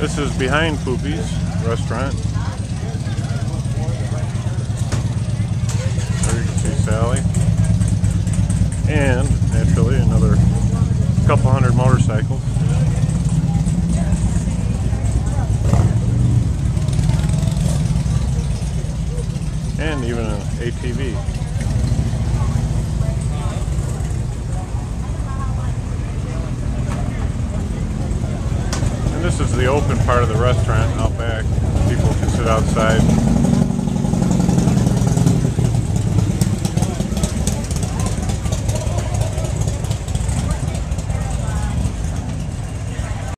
This is behind Poopy's restaurant. There you can see Sally. And naturally another couple hundred motorcycles. And even an ATV. And this is the open part of the restaurant out back. People can sit outside